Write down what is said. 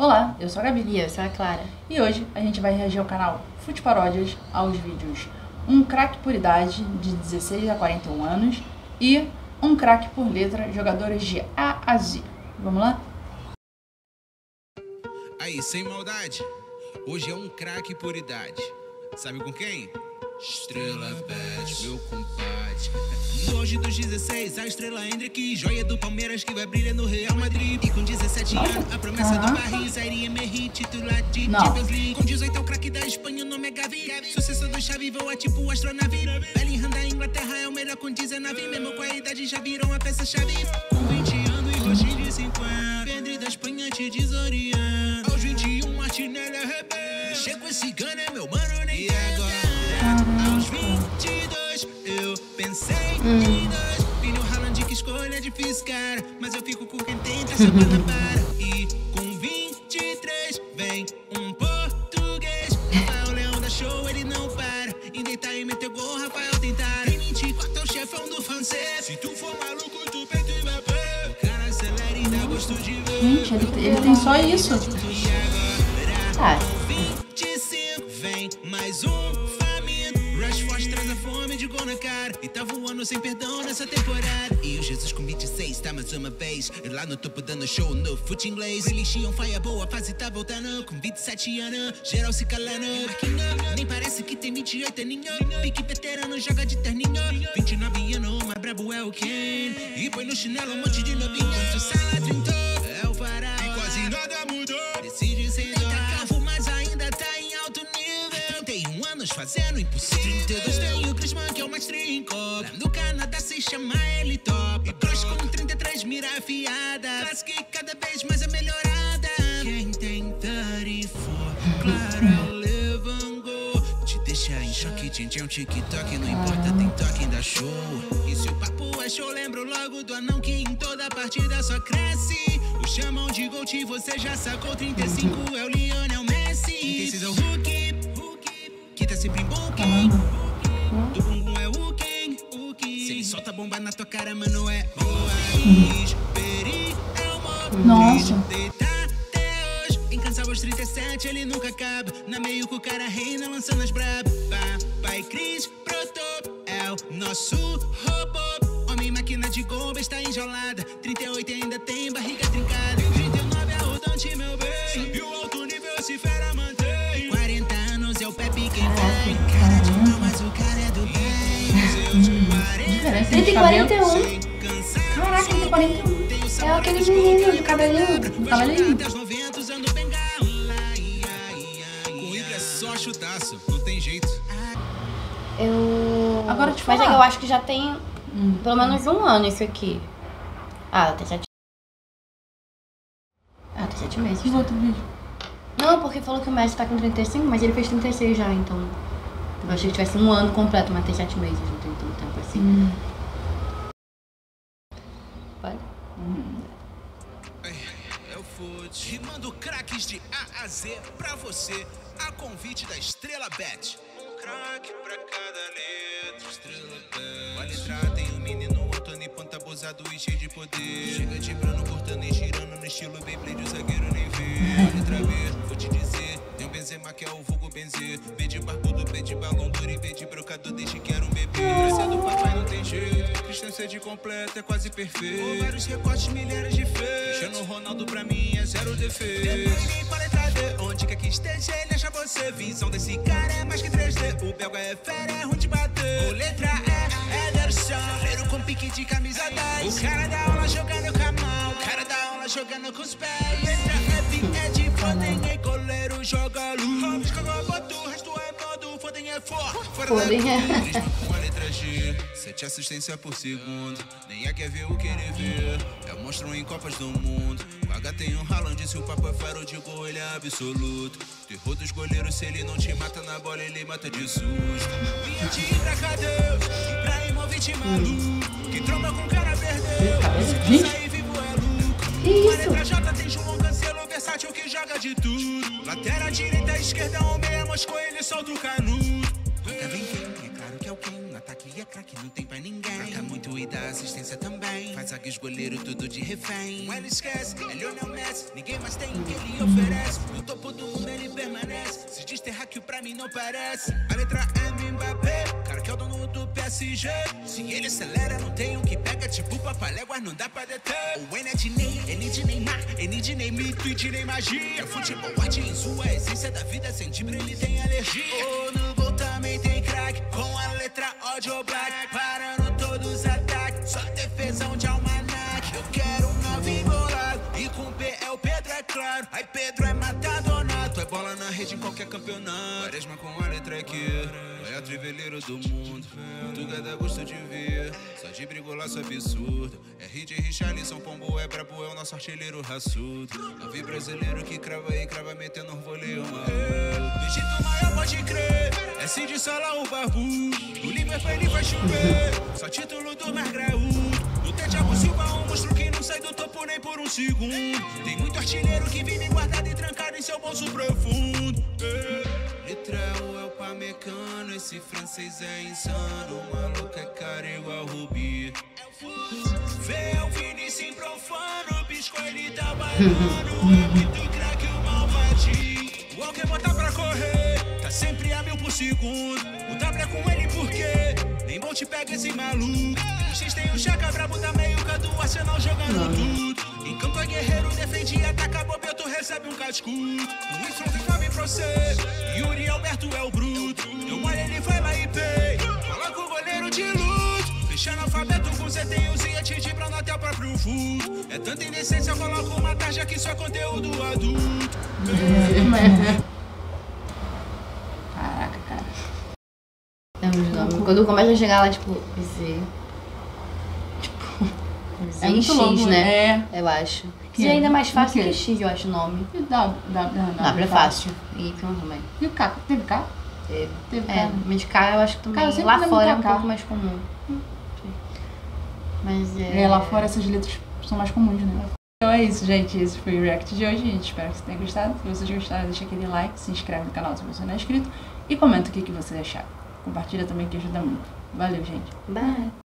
Olá, eu sou a Gabi. E eu sou a Clara. E hoje a gente vai reagir ao canal Fute Paródias aos vídeos Um craque por idade, de 16 a 41 anos, e Um craque por letra, jogadores de A a Z. Vamos lá? Aí, sem maldade, hoje é um craque por idade. Sabe com quem? Estrela Bad, meu compadre. No auge dos 16, a estrela Hendrick, joia do Palmeiras que vai brilhar no Real Madrid. E com 17 Nossa, anos, a promessa do. Paris, Aire Emery, titular de. Champions League. Com 18 é o craque da Espanha, o nome é Gavi. Sucesso do Xavi, voa tipo astronave. Bellingham da Inglaterra é o melhor com 19. Mesmo com a idade já virou uma peça-chave. Com 20 anos e roxinho de 50. Pedri da Espanha te desorienta. Aos 21, Martinelli arrebenta. Chega com esse gana, é meu mano, cara. Mas eu fico com quem tenta, essa banda para. E com 23, vem um português. Rafael Leão da show, ele não para. Em deitar e meter gol, Rafael tentar. Em 24 é o chefão do francês. Se tu for maluco, tu peita e vai pé. Cara acelera e dá gosto de ver. Gente, ele, ele tem só isso. Ah, 25, vem mais um faminto. Rashford traz a fome de gol na cara. E tá voando sem perdão nessa temporada. E o mas uma vez Lá no topo dando show no fute inglês. Religião um faia boa, fase tá voltando. Com 27 anos, geral se calando. Nem parece que tem 28 aninho Pique veterano, joga de terninho. 29 anos, mas brabo é o Ken. E põe no chinelo um monte de novinho Quanto sai fazendo impossível. 32 tem o Griezmann, que é o mais trinco. No Canadá se chama ele top. E Kroos com 33 mira afiada. Traz que cada vez mais é melhorada. Quem tem 34, Clara levangou. Te deixa em choque, tinha um TikTok. Não importa, tem toque, ainda show. E se o papo é show, lembro logo do anão que em toda partida só cresce. O chamam de Gold, você já sacou 35, é o Lionel Messi. 36 é o Hulk, sempre em booking. Do bumbum é o King, o King. Se ele solta bomba na tua cara, mano, é. Peri é o mob. Nossa. Deita até hoje. Incansável aos 37, ele nunca acaba. Na meio que o cara reina, lançando as braba. Pai Cris, Proto, é o nosso robô. Homem, máquina de gol, está enjaulada. 38 ainda tem Ele de tem cabelo. 41. Caraca, ele tem 41. É aquele menino de cabelinho. Um cabelinho. Até os 90 usando bengala. Ai, ai, ai, Com Igor é só chutaço, não tem jeito. Eu. Agora te Mas é falar. que eu acho que já tem Hum. pelo menos um ano isso aqui. Ah, tem sete. Ah, tem sete meses. O outro vídeo? Não, porque falou que o Messi tá com 35, mas ele fez 36 já, então. Eu achei que tivesse um ano completo, mas tem sete meses, não tem tanto tempo assim. Hum. Rimando craques de A a Z pra você, a convite da Estrela Bet. Um craque pra cada letra, Estrela Bet. Olha entrar, tem um menino Antônio Ponta abusado e cheio de poder. Chega de brano, cortando e girando no estilo Beyblade, o zagueiro nem vê. Outra vez, vou te dizer. Benzema que é o vulgo benzer. B de barbudo, B de balão duro e B de brocador desde que era um bebê. Crescendo papai não tem jeito. Ser de completo é quase perfeito. Com vários recortes, milhares de feitos. Cristiano Ronaldo pra mim é zero defeito. Depois pra letra D, onde quer que esteja, ele acha você. Visão desse cara é mais que 3D. O belga é fera, é ruim de bater. O letra E, Ederson. Goleiro com pique de camisa 10. O cara da aula jogando com a mão. O cara da aula jogando com os pés. Letra F é de G, sete assistência por segundo. Nem é quer ver o querer ver. É o monstro em Copas do Mundo. O H tem um Haaland, se o papo é faro de gol, ele é absoluto. Terror dos goleiros, se ele não te mata na bola, ele mata de susto. Vinha de Ibracadeus, Ibrahimovic maluco. Que tromba com cara perdeu. Gente. Sai vivo é lucro. Que isso? A letra J tem João Cancelo, versátil que joga de tudo. Lateral direita, esquerda, o meia, Moscou, ele solta o canudo. É claro que é o quem. ataque é craque, não tem pra ninguém. Troca muito e dá assistência também. Faz zagueis, goleiro, tudo de refém. Não ele esquece, é Lionel Messi. Ninguém mais tem o que ele oferece. No topo do mundo ele permanece. Se diz terráqueo, pra mim não parece. A letra M, Mbappé. Cara que é o dono do PSG. Se ele acelera, não tem um que pega. Tipo papaléguas, não dá pra deter. O N é de Ney, N de Neymar. N de Neymito e de Neymagia. Futebol arte em sua essência da vida. Sem timbre ele tem alergia. Oh, no O de Black. Parando todos os ataques. Só defesão de almanac. Eu quero um nove embolado. E com P é o Pedro, é claro. Aí Pedro rede em qualquer campeonato. Quaresma com a letra aqui. É o triveleiro do mundo. Tuga dá gosto de ver. Só de brigolaço absurdo. É hit Richarlison, Pombo é brabo, é o nosso artilheiro raçudo. Nove brasileiro que crava e crava metendo um voleio maluco. Maior pode crer. É Cid Sala o barbudo. O Liverpool ele vai chover. Só título do mais graúdo. No Thiago Silva, um monstro que não sai do topo nem por um segundo. Tem muito artilheiro que vive guardado e trancado em seu bolso profundo. É. Litrão é o Pamecano, esse francês é insano. O maluco é cara igual Rubi. Vê o Vinicius profano, pisco ele tá baiano. É muito craque o malvadinho. O Walker bota pra correr, tá sempre a mil por segundo. O W é com ele porque nem bom te pega esse maluco. O X tem o Chaka brabo da meiuca do Arsenal jogando tudo. Em campo é guerreiro, defende e ataca, Bobeto recebe um cascudo. O Y tem nove pra você, Yuri Alberto é o bruto. Eu molho, ele vai lá e pei. Coloca o goleiro de luto. Fechando alfabeto com Z tem o Zia, te pra até o próprio vulto. É tanta indecência, eu coloco uma tarja que só é conteúdo adulto. Caraca, cara. Lembro de nome. Quando começa a chegar lá, tipo, Z. Tipo, É e muito X, longo, né? É. Eu acho. Que? É ainda mais fácil que X, eu acho o nome. E dá, dá, dá, Não, é fácil. E Y também. E o K? Teve K? Teve. Teve É, K. mas K eu acho que também. Sempre lá fora é um K. pouco mais comum. Hum. Mas é. É, lá fora essas letras são mais comuns, né? Então é isso, gente. Esse foi o React de hoje. Espero que você tenha gostado. Se vocês gostaram, deixa aquele like, se inscreve no canal se você não é inscrito e comenta o que, que vocês acharam. Compartilha também que ajuda muito. Valeu, gente. Bye.